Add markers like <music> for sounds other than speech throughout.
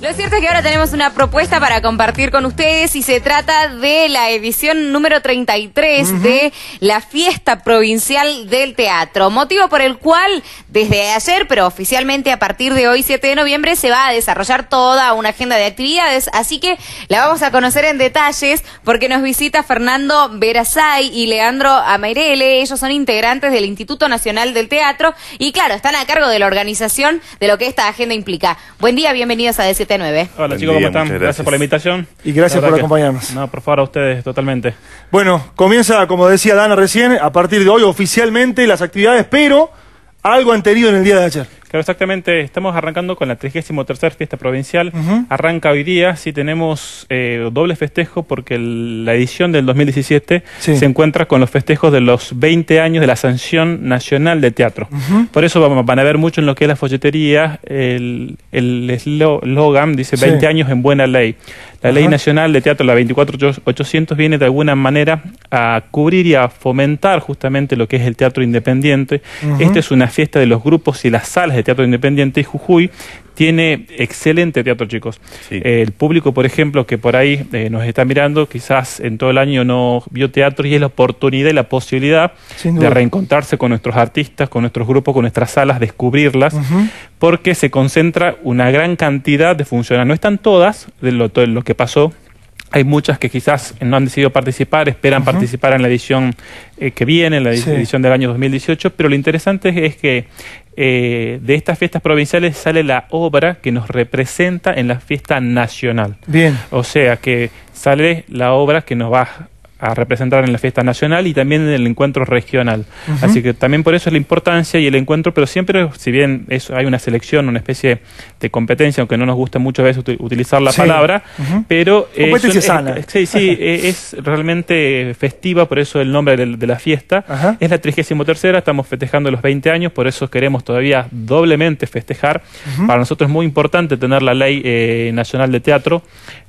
Lo cierto es que ahora tenemos una propuesta para compartir con ustedes y se trata de la edición número 33 de la fiesta provincial del teatro, motivo por el cual desde ayer, pero oficialmente a partir de hoy 7 de noviembre, se va a desarrollar toda una agenda de actividades, así que la vamos a conocer en detalles porque nos visita Fernando Verazay y Leandro Amairele, ellos son integrantes del Instituto Nacional del Teatro y claro, están a cargo de la organización de lo que esta agenda implica. Buen día, bienvenidos a D7 Hola Buen chicos, ¿cómo están? Gracias. gracias. por la invitación. Y gracias por que- acompañarnos. No, por favor, a ustedes totalmente. Bueno, comienza, como decía Dana recién, a partir de hoy oficialmente las actividades, pero algo anterior en el día de ayer. Claro, exactamente. Estamos arrancando con la 33 fiesta provincial. Arranca hoy día. Sí, tenemos eh, doble festejo porque el- la edición del 2017 Sí. se encuentra con los festejos de los 20 años de la Sanción Nacional de Teatro. Por eso vamos- van a ver mucho en lo que es la folletería. El el eslogan dice Sí. 20 años en buena ley. La Ley. Nacional de Teatro, la 24800, viene de alguna manera a cubrir y a fomentar justamente lo que es el teatro independiente. Esta es una fiesta de los grupos y las salas de teatro independiente y Jujuy tiene excelente teatro, chicos. Sí. Eh, el público, por ejemplo, que por ahí eh, nos está mirando, quizás en todo el año no vio teatro y es la oportunidad y la posibilidad de reencontrarse con nuestros artistas, con nuestros grupos, con nuestras salas, descubrirlas, porque se concentra una gran cantidad de funcionarios. No están todas de lo, todo lo que pasó. Hay muchas que quizás no han decidido participar, esperan participar en la edición eh, que viene, en la Sí. edición del año 2018, pero lo interesante es que eh, de estas fiestas provinciales sale la obra que nos representa en la fiesta nacional. Bien. O sea que sale la obra que nos va a representar en la fiesta nacional y también en el encuentro regional. Así que también por eso es la importancia y el encuentro, pero siempre, si bien eso, hay una selección, una especie de competencia, aunque no nos gusta muchas veces uti- utilizar la Sí. palabra, pero es Competencia un- sana. es- sí, sí, <laughs> eh, es realmente festiva, por eso el nombre del- de, la fiesta. Es la 33 estamos festejando los 20 años, por eso queremos todavía doblemente festejar. Para nosotros es muy importante tener la ley eh, nacional de teatro,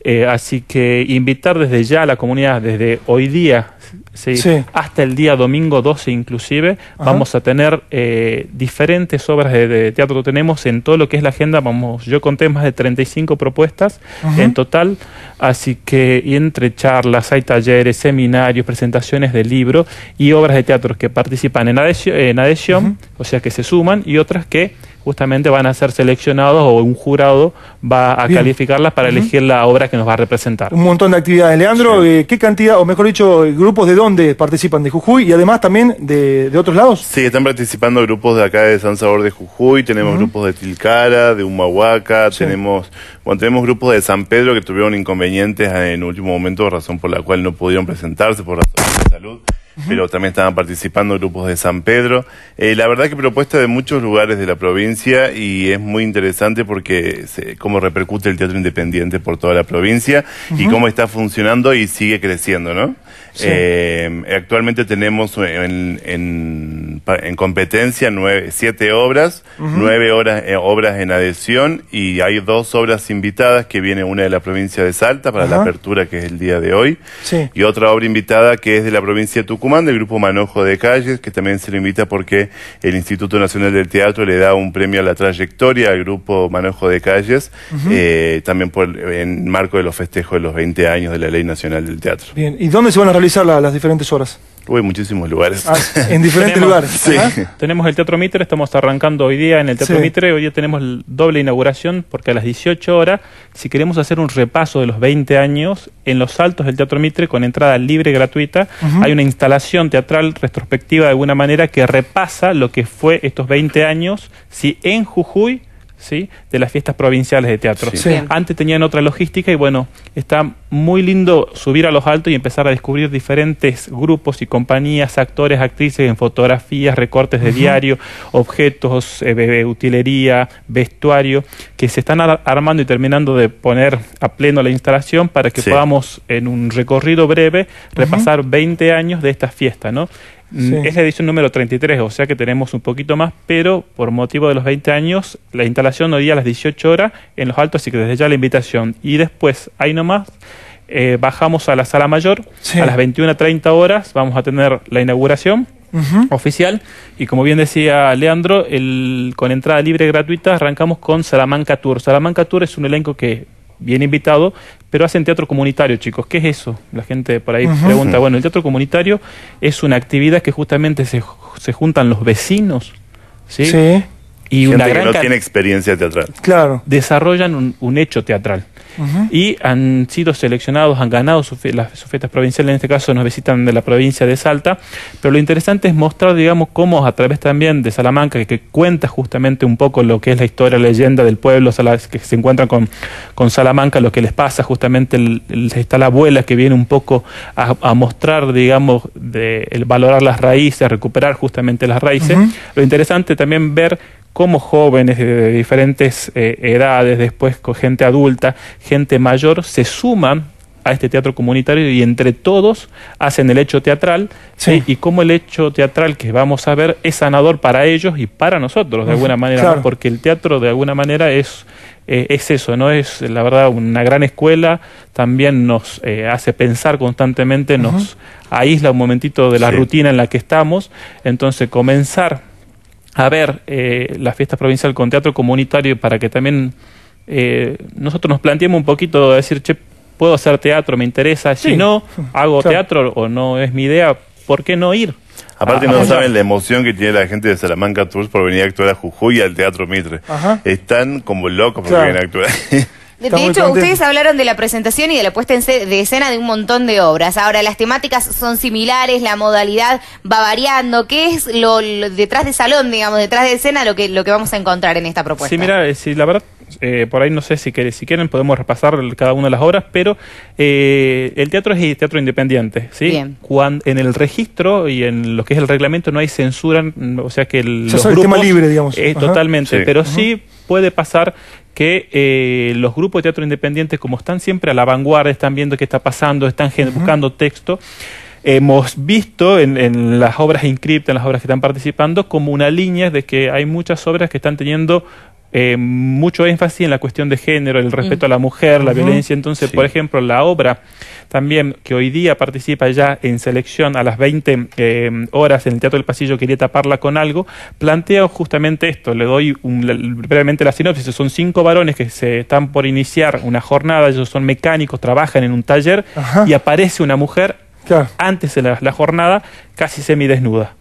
eh, así que invitar desde ya a la comunidad, desde hoy día sí, Sí. hasta el día domingo 12 inclusive, Ajá. vamos a tener eh, diferentes obras de, de teatro que tenemos en todo lo que es la agenda. Vamos, yo conté más de 35 propuestas en total, así que y entre charlas, hay talleres, seminarios, presentaciones de libros y obras de teatro que participan en adhesión, en adhesión o sea que se suman, y otras que justamente van a ser seleccionados o un jurado va a Bien. calificarlas para elegir la obra que nos va a representar. Un montón de actividades. Leandro, eh, ¿qué cantidad, o mejor dicho, grupos de dónde participan? ¿De Jujuy y además también de, de otros lados? Sí, están participando grupos de acá de San Sabor de Jujuy, tenemos grupos de Tilcara, de Humahuaca, Sí. tenemos, bueno, tenemos grupos de San Pedro que tuvieron inconvenientes en último momento, razón por la cual no pudieron presentarse por razones de salud. Pero también estaban participando grupos de San Pedro. Eh, la verdad que propuesta de muchos lugares de la provincia y es muy interesante porque se- cómo repercute el teatro independiente por toda la provincia y cómo está funcionando y sigue creciendo, ¿no? Sí. Eh, actualmente tenemos en, en, competencia nueve, siete obras, nueve horas, eh, obras en adhesión y hay dos obras invitadas que viene una de la provincia de Salta para la apertura que es el día de hoy Sí. y otra obra invitada que es de la provincia de Tucumán del grupo Manojo de Calles que también se le invita porque el Instituto Nacional del Teatro le da un premio a la trayectoria al grupo Manojo de Calles eh, también por en marco de los festejos de los 20 años de la Ley Nacional del Teatro. Bien. ¿Y dónde se van a realizar la- las diferentes horas? Hubo muchísimos lugares. Ah, en <laughs> diferentes Tenemos- lugares. Sí. Ajá. <laughs> Tenemos el Teatro Mitre, estamos arrancando hoy día en el Teatro Sí. Mitre, hoy día tenemos doble inauguración porque a las 18 horas, si queremos hacer un repaso de los 20 años, en los altos del Teatro Mitre con entrada libre y gratuita, hay una instalación teatral retrospectiva de alguna manera que repasa lo que fue estos 20 años, sí, en Jujuy, ¿sí? de las fiestas provinciales de teatro. Sí. Sí. Bien. Antes tenían otra logística y bueno, está muy lindo subir a los altos y empezar a descubrir diferentes grupos y compañías, actores, actrices en fotografías, recortes de diario, objetos, eh, utilería, vestuario, que se están ar- armando y terminando de poner a pleno la instalación para que podamos en un recorrido breve repasar 20 años de esta fiesta, ¿no? Sí. Es la edición número 33, o sea que tenemos un poquito más, pero por motivo de los 20 años, la instalación hoy día a las 18 horas en los altos, así que desde ya la invitación. Y después, ahí nomás, eh, bajamos a la sala mayor, Sí. a las 21.30 horas vamos a tener la inauguración oficial. Y como bien decía Leandro, el, con entrada libre y gratuita arrancamos con Salamanca Tour. Salamanca Tour es un elenco que viene invitado, pero hacen teatro comunitario, chicos. ¿Qué es eso? La gente por ahí pregunta. Bueno, el teatro comunitario es una actividad que justamente se, se juntan los vecinos, ¿sí? Sí. Y Gente una que gran no ca- tiene experiencia teatral. Claro. desarrollan un, un hecho teatral. Y han sido seleccionados, han ganado sus fe- las sus fiestas provinciales, en este caso nos visitan de la provincia de Salta, pero lo interesante es mostrar, digamos, cómo a través también de Salamanca, que, que cuenta justamente un poco lo que es la historia, la leyenda del pueblo, que se encuentran con, con Salamanca, lo que les pasa, justamente el- el- está la abuela que viene un poco a, a mostrar, digamos, de, el valorar las raíces, recuperar justamente las raíces. Lo interesante también ver cómo jóvenes de, diferentes eh, edades, después con gente adulta, gente mayor, se suman a este teatro comunitario y entre todos hacen el hecho teatral Sí. ¿sí? y cómo el hecho teatral que vamos a ver es sanador para ellos y para nosotros de alguna manera, porque el teatro de alguna manera es, eh, es eso, no es la verdad una gran escuela, también nos eh, hace pensar constantemente, nos aísla un momentito de la Sí. rutina en la que estamos, entonces comenzar a ver eh, la fiesta provincial con teatro comunitario para que también eh, nosotros nos planteemos un poquito de decir, che, puedo hacer teatro, me interesa, si Sí. no, hago Claro. teatro o no es mi idea, ¿por qué no ir? Aparte Ah, no ah, saben la emoción que tiene la gente de Salamanca Tours por venir a actuar a Jujuy y al Teatro Mitre. Ajá. Están como locos porque Claro. vienen a actuar. De, hecho, contento. ustedes hablaron de la presentación y de la puesta en de escena de un montón de obras. Ahora, las temáticas son similares, la modalidad va variando. ¿Qué es lo, lo detrás de salón, digamos, detrás de escena, lo que, lo que vamos a encontrar en esta propuesta? Sí, mira, eh, sí, la verdad, eh, por ahí no sé si, quiere- si quieren podemos repasar cada una de las obras, pero eh, el teatro es teatro independiente, ¿sí? Bien. Cuan- en el registro y en lo que es el reglamento no hay censura, o sea que el, los sabe el tema libre, digamos. eh, Ajá. totalmente, Sí. pero sí puede pasar que eh, los grupos de teatro independiente, como están siempre a la vanguardia, están viendo qué está pasando, están buscando texto, hemos visto en, en las obras inscriptas, en las obras que están participando, como una línea de que hay muchas obras que están teniendo eh, mucho énfasis en la cuestión de género, el respeto a la mujer, la violencia. Entonces, Sí. por ejemplo, la obra también que hoy día participa ya en selección a las 20 eh, horas en el Teatro del Pasillo, quería taparla con algo, plantea justamente esto. Le doy un- la- brevemente la sinopsis. Son cinco varones que se están por iniciar una jornada, ellos son mecánicos, trabajan en un taller Ajá. y aparece una mujer Claro. antes de la, la jornada casi semidesnuda.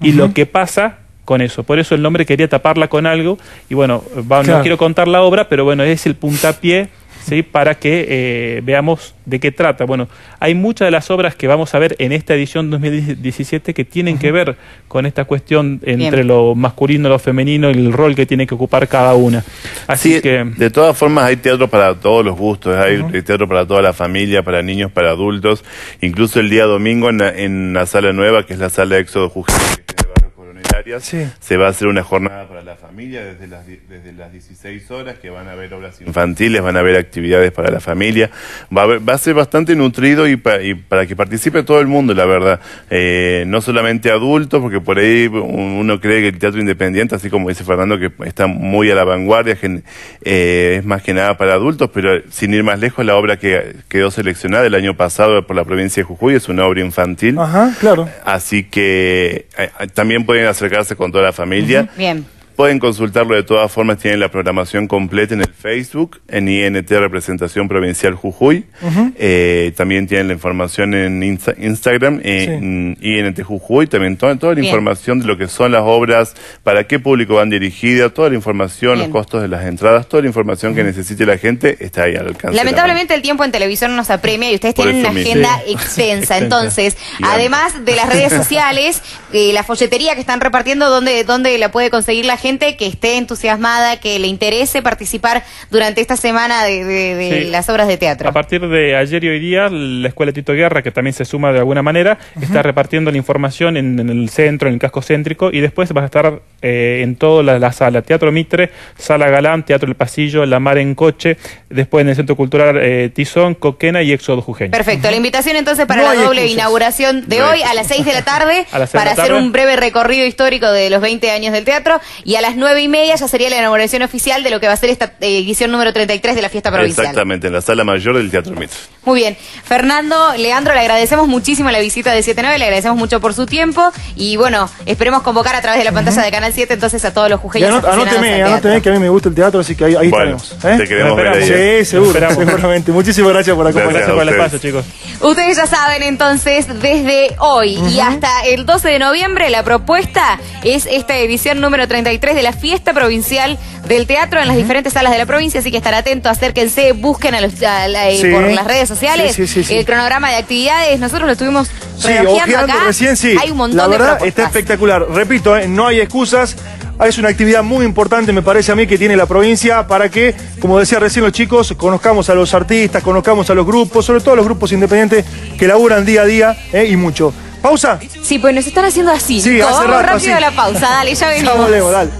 Y lo que pasa con eso, por eso el nombre quería taparla con algo y bueno, va- Claro. no quiero contar la obra, pero bueno, es el puntapié ¿sí? para que eh, veamos de qué trata. Bueno, hay muchas de las obras que vamos a ver en esta edición 2017 que tienen que ver con esta cuestión entre Bien. lo masculino y lo femenino y el rol que tiene que ocupar cada una. Así Sí, que... de todas formas hay teatro para todos los gustos, hay teatro para toda la familia, para niños, para adultos, incluso el día domingo en la, en la sala nueva, que es la sala Éxodo Jujuy, Sí. se va a hacer una jornada para la familia desde las, desde las 16 horas, que van a haber obras infantiles, van a haber actividades para la familia, va a, haber- va a ser bastante nutrido y, pa- y para que participe todo el mundo, la verdad, Eh, no solamente adultos, porque por ahí un- uno cree que el teatro independiente, así como dice Fernando, que está muy a la vanguardia, eh, es más que nada para adultos, pero sin ir más lejos, la obra que quedó seleccionada el año pasado por la provincia de Jujuy es una obra infantil. Ajá, claro. Así que eh, también pueden con toda la familia. Bien. Pueden consultarlo de todas formas, tienen la programación completa en el Facebook, en INT Representación Provincial Jujuy. Eh, también tienen la información en Insta- Instagram, en INT Jujuy, también toda, toda la Bien. información de lo que son las obras, para qué público van dirigidas, toda la información, Bien. los costos de las entradas, toda la información que necesite la gente está ahí al alcance. Lamentablemente el tiempo en televisión nos apremia y ustedes Por tienen una mismo. agenda Sí. extensa. <laughs> Entonces, además de las redes sociales, eh, la folletería que están repartiendo, ¿dónde, ¿dónde la puede conseguir la gente que esté entusiasmada, que le interese participar durante esta semana de, de- de Sí. las obras de teatro? A partir de ayer y hoy día, la Escuela Tito Guerra, que también se suma de alguna manera, está repartiendo la información en, en el centro, en el casco céntrico, y después va a estar eh, en toda la, la sala. Teatro Mitre, Sala Galán, Teatro El Pasillo, La Mar en Coche, después en el Centro Cultural eh, Tizón, Coquena y Éxodo Jujeño. Perfecto, la invitación entonces para No la doble excusas. inauguración de No hoy a las 6 de la tarde <laughs> las para la hacer un breve recorrido histórico de los 20 años del teatro y a las nueve y media ya sería la inauguración oficial de lo que va a ser esta eh, edición número 33 de la fiesta provincial. Exactamente, en la sala mayor del Teatro Mitre. Muy bien. Fernando, Leandro, le agradecemos muchísimo la visita de 7-9, le agradecemos mucho por su tiempo y bueno, esperemos convocar a través de la pantalla de Canal 7 entonces a todos los jujeños. aficionados anóteme, anóteme que a mí me gusta el teatro, así que ahí, ahí Bueno, estaremos. ¿eh? te queremos ver ahí. Sí, seguro, Esperamos. seguramente. Muchísimas gracias por acompañarnos. Gracias por el ustedes. espacio, chicos. Ustedes ya saben entonces, desde hoy y hasta el 12 de noviembre, la propuesta es esta edición número 33 de la fiesta provincial del teatro en las diferentes salas de la provincia, así que estar atentos, acérquense, busquen a los- a la- eh, Sí. por las redes sociales Sí, sí, sí, sí. el cronograma de actividades. Nosotros lo estuvimos Sí, ojeando acá. recién, sí. Hay un montón La de verdad propuestas. está espectacular. Repito, eh, no hay excusas. Es una actividad muy importante, me parece a mí, que tiene la provincia para que, como decía recién los chicos, conozcamos a los artistas, conozcamos a los grupos, sobre todo a los grupos independientes que laburan día a día eh, y mucho. ¿Pausa? Sí, pues nos están haciendo así. Sí, hace Vamos rato rápido así. a la pausa, dale, ya <laughs> Ya venimos. volvemos, dale.